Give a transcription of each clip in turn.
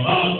Amen.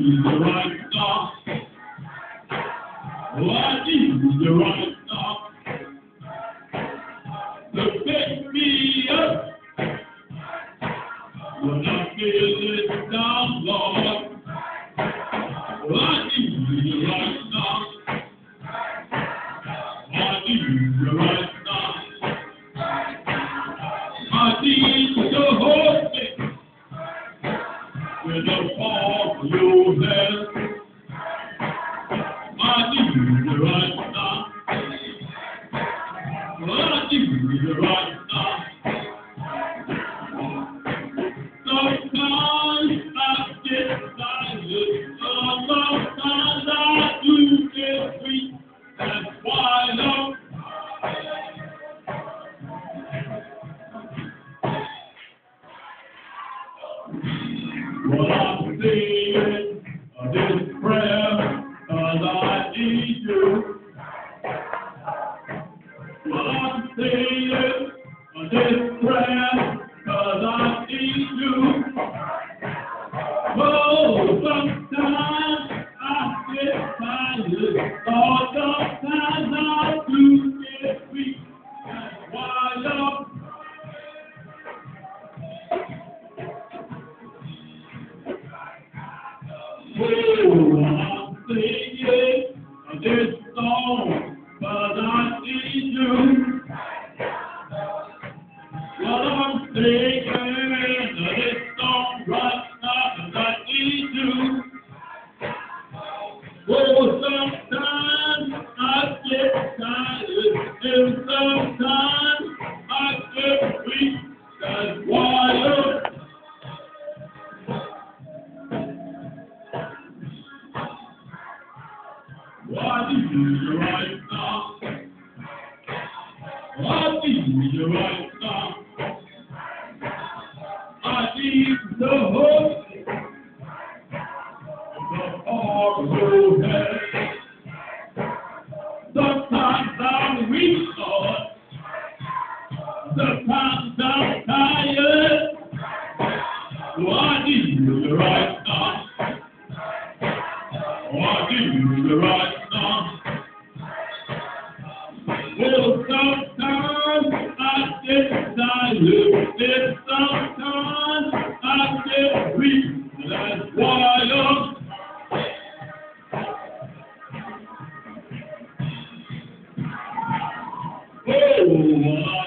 Thank you. for your. I you do. I right day. Hey, I'm singing, the hope. The sorrow. Sometimes I'm weak, Lord. Sometimes I'm tired. You right now. What do you right now. Well, sometimes I sometimes. Gracias.